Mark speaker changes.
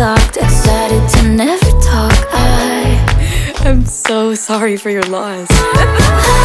Speaker 1: excited to never talk. I
Speaker 2: am so sorry for your loss.